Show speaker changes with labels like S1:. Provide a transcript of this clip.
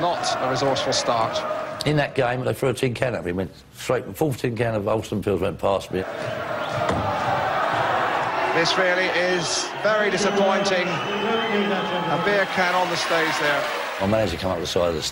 S1: Not a resourceful start.
S2: In that game, they threw a tin can at me. Went straight, full tin can of Holsten Pils went past me.
S1: This really is very disappointing. A beer can on the stage there.
S2: I managed to come up the side of the